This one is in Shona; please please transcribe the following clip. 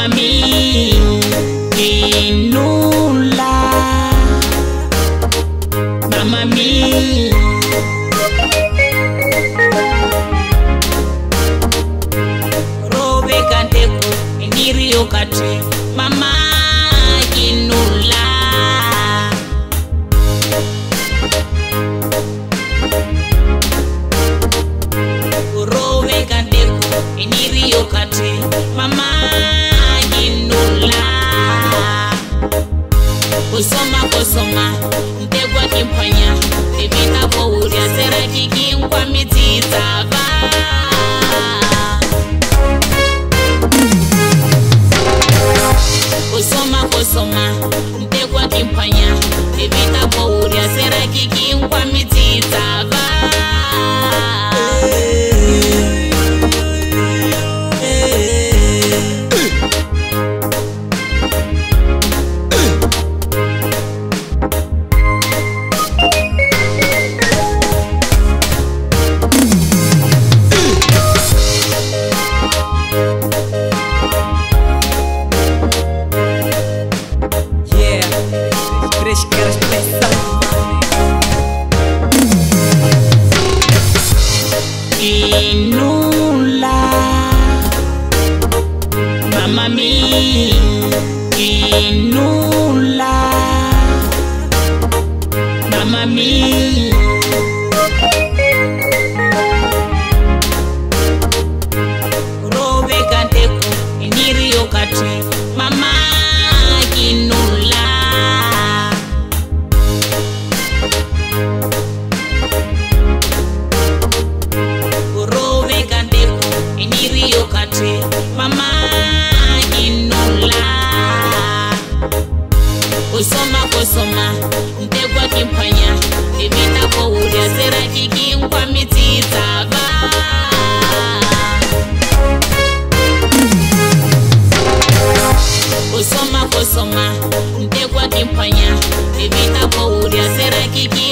mami inula mamami robeka ndeko indiriyokati mama Thank you mami inula mama mi rovekandeko iniriyokatia Será que